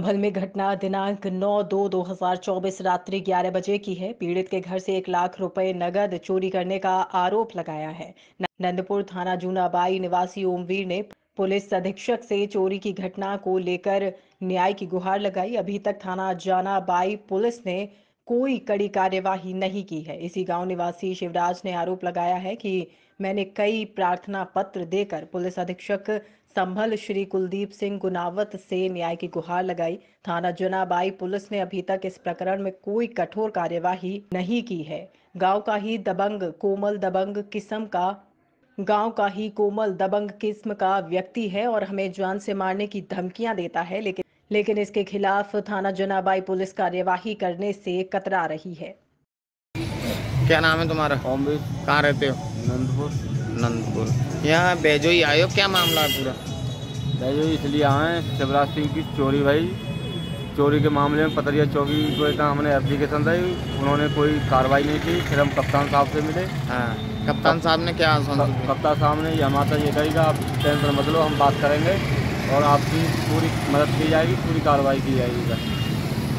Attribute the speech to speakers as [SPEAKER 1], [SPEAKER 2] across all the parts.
[SPEAKER 1] संभल में घटना दिनांक 9 दो 2024 रात्रि 11 बजे की है। पीड़ित के घर से एक लाख रुपए नगद चोरी करने का आरोप लगाया है। नंदपुर थाना जूनाबाई निवासी ओमवीर ने पुलिस अधीक्षक से चोरी की घटना को लेकर न्याय की गुहार लगाई। अभी तक थाना जानाबाई पुलिस ने कोई कड़ी कार्यवाही नहीं की है। इसी गाँव निवासी शिवराज ने आरोप लगाया है कि मैंने कई प्रार्थना पत्र देकर पुलिस अधीक्षक संभल श्री कुलदीप सिंह गुनावत से न्याय की गुहार लगाई। थाना जनाबाई पुलिस ने अभी तक इस प्रकरण में कोई कठोर कार्यवाही नहीं की है। गाँव का ही दबंग, कोमल दबंग किस्म का, गाँव का ही कोमल दबंग किस्म का व्यक्ति है और हमें जान से मारने की धमकियाँ देता है, लेकिन लेकिन इसके खिलाफ थाना जनाबाई पुलिस कार्यवाही करने से कतरा रही है।
[SPEAKER 2] क्या नाम है तुम्हारा? कहाँ रहते हो?
[SPEAKER 3] नंदपुर।
[SPEAKER 2] नंदपुर। यहाँ बेजोई आयो क्या मामला है पूरा?
[SPEAKER 3] बेजोई इसलिए आए शिवराज सिंह की चोरी भाई। चोरी के मामले में पतरिया चौकी को एक हमने एप्लीकेशन दी उन्होंने कोई कार्रवाई नहीं की फिर हम कप्तान साहब से मिले।
[SPEAKER 2] हाँ। कप्तान साहब ने क्या
[SPEAKER 3] कप्तान साहब ने ये हमारा ये कही आप टेंशन मत लो हम बात करेंगे। और आपकी पूरी मदद की जाएगी पूरी कार्रवाई की जाएगी सर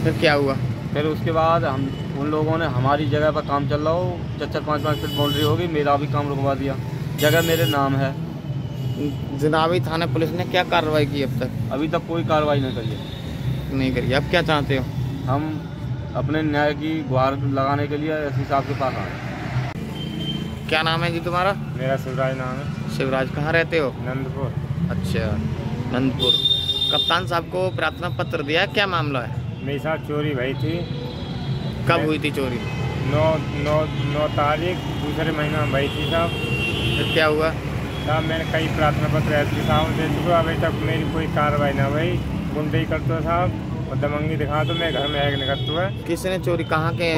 [SPEAKER 2] फिर क्या हुआ?
[SPEAKER 3] फिर उसके बाद हम उन लोगों ने हमारी जगह पर काम चल रहा हो चार चार पाँच पाँच फीट बाउंड्री होगी मेरा भी काम रुकवा दिया। जगह मेरे नाम है।
[SPEAKER 2] जनाबी थाना पुलिस ने क्या कार्रवाई की अब तक?
[SPEAKER 3] अभी तक कोई कार्रवाई नहीं करी है।
[SPEAKER 2] नहीं करी। अब क्या चाहते हो?
[SPEAKER 3] हम अपने न्याय की गुहार लगाने के लिए एस साहब के पास आए।
[SPEAKER 2] क्या नाम है जी तुम्हारा?
[SPEAKER 3] मेरा शिवराज नाम है।
[SPEAKER 2] शिवराज कहाँ रहते हो?
[SPEAKER 3] नंदपुर।
[SPEAKER 2] अच्छा। नंदपुर। कप्तान साहब को प्रार्थना पत्र दिया क्या मामला है?
[SPEAKER 3] मेरे साथ चोरी भई थी।
[SPEAKER 2] कब हुई थी चोरी?
[SPEAKER 3] नौ नौ नौ तारीख दूसरे महीना में भई थी साहब।
[SPEAKER 2] फिर क्या हुआ?
[SPEAKER 3] साहब मैंने कई प्रार्थना पत्र एस पी साहब दे चुका अभी तक मेरी कोई कार्रवाई ना भाई गुंडे करते हो साहब और दमंगी दिखा दो मैं घर में एक निकलते हुए
[SPEAKER 2] किसने चोरी? कहाँ के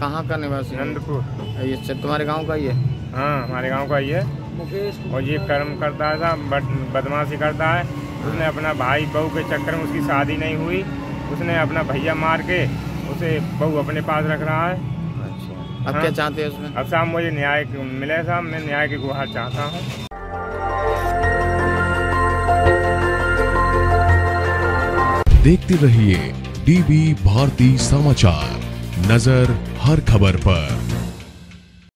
[SPEAKER 2] कहाँ का निवासी?
[SPEAKER 3] नंदपुर।
[SPEAKER 2] ये अच्छा, तुम्हारे गाँव का ही है?
[SPEAKER 3] हाँ हमारे गाँव का ही है। और ये कर्म करता था बदमाशी करता है। उसने अपना भाई बहू के चक्कर में उसकी शादी नहीं हुई। उसने अपना भैया मार के उसे बहू अपने पास रख रहा है।
[SPEAKER 2] अच्छा। अब
[SPEAKER 3] हाँ।
[SPEAKER 2] क्या चाहते हैं उसमें?
[SPEAKER 3] अब साहब मुझे न्याय मिले साहब मैं न्याय की गुहार चाहता हूँ।
[SPEAKER 4] देखते रहिए डीबी भारती समाचार। नज़र हर खबर पर।